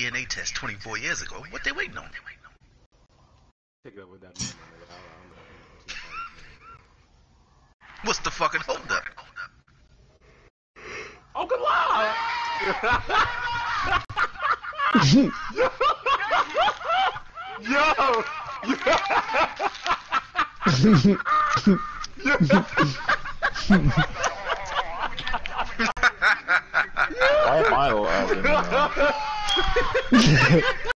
DNA test 24 years ago. What they waiting on? Take it up with that man, nigga. I don't- What's the fucking holdup? I'm not- Why am I laughing? man?